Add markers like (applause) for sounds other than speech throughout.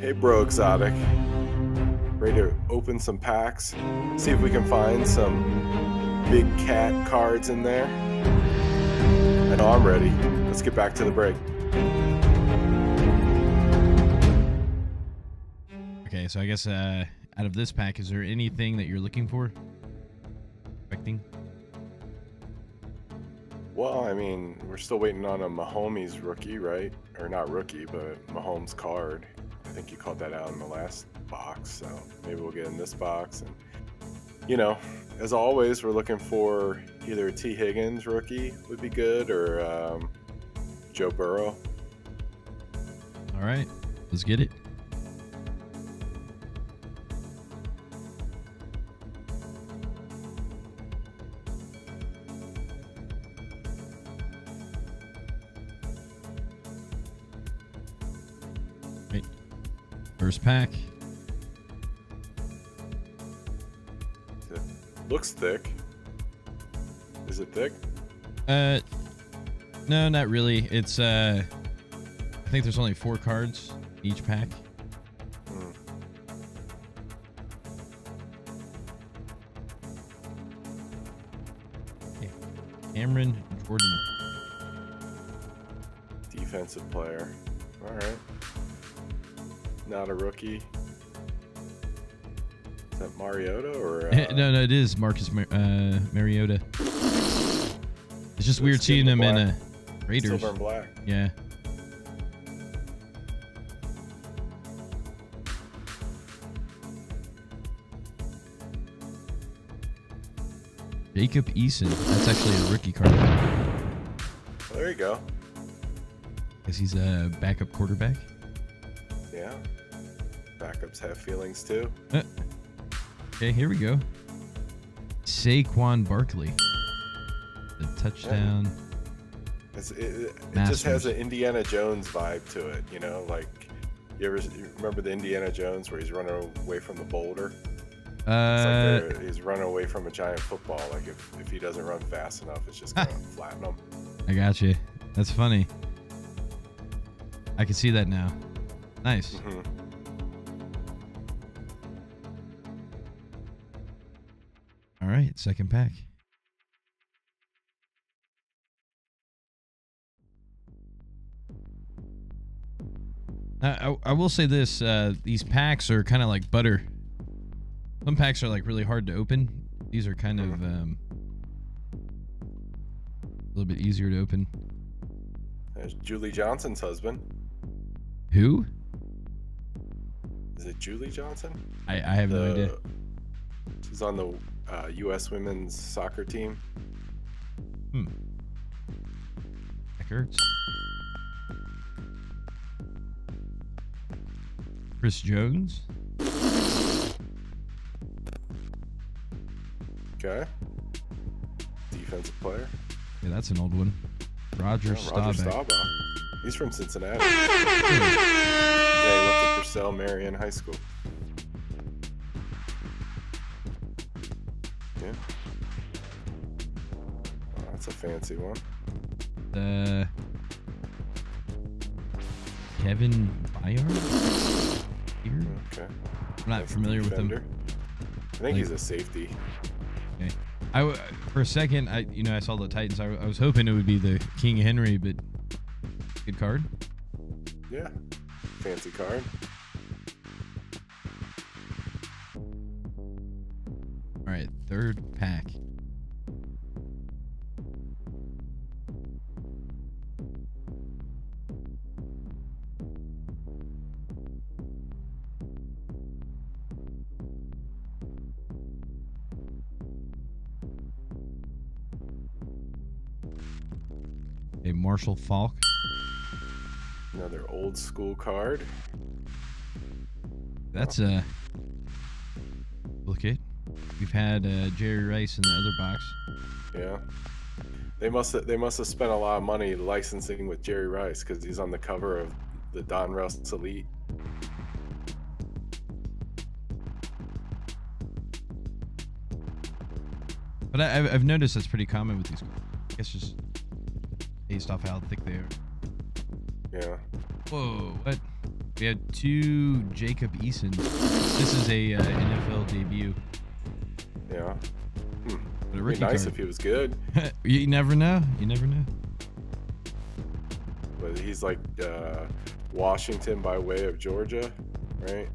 Hey, bro, exotic. Ready to open some packs? See if we can find some big cat cards in there. I know I'm ready. Let's get back to the break. Okay, so I guess uh, out of this pack, is there anything that you're looking for? Expecting? Well, I mean, we're still waiting on a Mahomes rookie, right? Or not rookie, but Mahomes card. I think you called that out in the last box, so maybe we'll get in this box. And you know, as always, we're looking for either T. Higgins rookie would be good, or um, Joe Burrow. All right, let's get it. First pack. It looks thick. Is it thick? Uh, no, not really. It's uh, I think there's only four cards each pack. Cameron Jordan. Defensive player. All right. Not a rookie. Is that Mariota or? (laughs) Uh, no, no, it is Marcus Mar- uh, Mariota. It's just weird seeing in him in black. uh, Raiders. Silver and black. Yeah. Jacob Eason. That's actually a rookie card. Well, there you go. Guess he's a backup quarterback. Yeah. Backups have feelings too. Okay, here we go. Saquon Barkley. The touchdown. It's, it, it, just has an Indiana Jones vibe to it, you know, like you ever you remember the Indiana Jones where he's running away from the boulder? It's like Uh, he's running away from a giant football. Like if, if he doesn't run fast enough, it's just gonna (laughs) flatten him. I got you. That's funny. I can see that now. Nice. hmm All right, second pack. Uh, I, I will say this: uh, these packs are kind of like butter. Some packs are like really hard to open. These are kind of um, a little bit easier to open. There's Julie Johnson's husband. Who? Is it Julie Johnson? I, I have no idea. She's on the uh, U.S. women's soccer team. Hmm. That hurts. Chris Jones. Okay. Defensive player. Yeah, that's an old one. Roger Yeah, Roger Staubach. Staubach. He's from Cincinnati. yeah, he went to Purcell Marian High School. Yeah. Oh, that's a fancy one. Uh, Kevin Byard? Here? Okay. I'm not Nice familiar with him. I think Like- he's a safety. Okay. I w- for a second, I you know I saw the Titans. I, w- I was hoping it would be the King Henry, but good card. Yeah. Fancy card. All right, third pack. A Marshall Faulk. Another old school card. That's a look it. We've had uh, Jerry Rice in the other box. Yeah. They must have, they must have spent a lot of money licensing with Jerry Rice because he's on the cover of the Donruss Elite. But I, I've- I've noticed that's pretty common with these. I guess just based off how thick they are. Yeah. Whoa! What? We had two Jacob Eason. This is a uh, NFL debut. Yeah. But a It'd be nice card. if he was good, (laughs) you never know. You never know. but he's like uh, Washington by way of Georgia, right?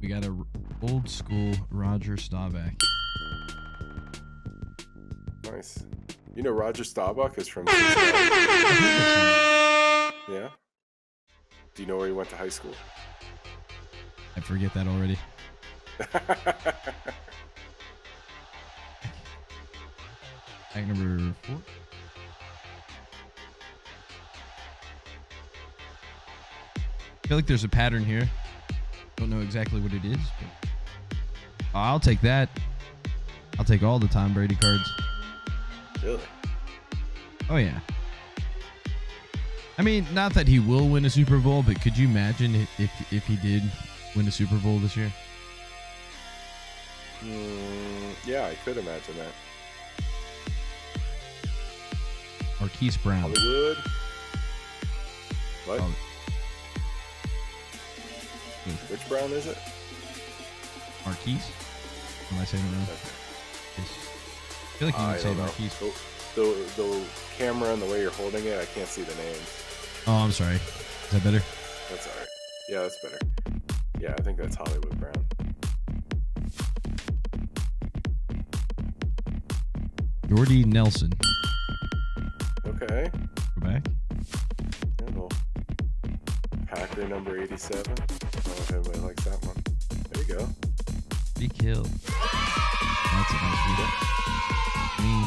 We got a r- old school Roger Staubach. Nice. You know Roger Staubach is from (laughs) Yeah. Do you know where he went to high school? I forget that already. (laughs) Pack number four. I feel like there's a pattern here. Don't know exactly what it is, but I'll take that. I'll take all the Tom Brady cards. really? Oh yeah. I mean, not that he will win a Super Bowl, but could you imagine if if he did win a Super Bowl this year? Mm, yeah, I could imagine that. Marquise Brown. Hollywood. What? Oh. Which Brown is it? Marquise? Am I saying it wrong? Okay. I feel like you would say. Marquise. The, the, the camera and the way you're holding it, I can't see the names. Oh, I'm sorry. Is that better? That's all right. Yeah, that's better. Yeah, I think that's Hollywood Brown. Jordy Nelson. Okay. Go back. Yeah, little Packer number 87. I don't know if anybody likes that one. There you go. Be killed. That's a nice. Clean.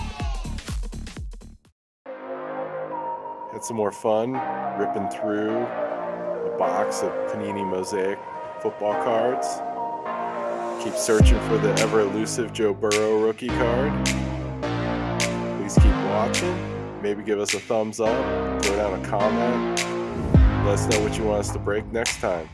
Had some more fun ripping through a box of Panini Mosaic football cards. Keep searching for the ever elusive Joe Burrow rookie card. Watching. Maybe give us a thumbs up, throw down a comment. Let us know what you want us to break next time.